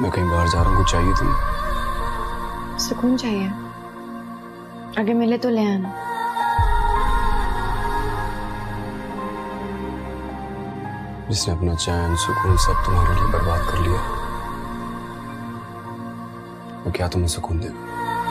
मैं कहीं बाहर जा रहा हूँ कुछ चाहिए तुम्हें? सुकून चाहिए। आगे मिले तो ले आना। जिसने अपना चैन सुकून सब तुम्हारे लिए बर्बाद कर लिया। वो क्या तुम्हें सुकून देगा?